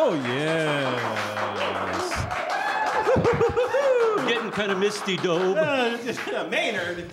Oh yeah! Getting kind of misty, Dobe. Uh, uh, Maynard.